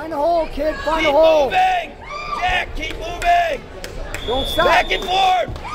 Find the hole, kid. Find keep the hole. moving. Jack, keep moving. Don't stop. Back and forth.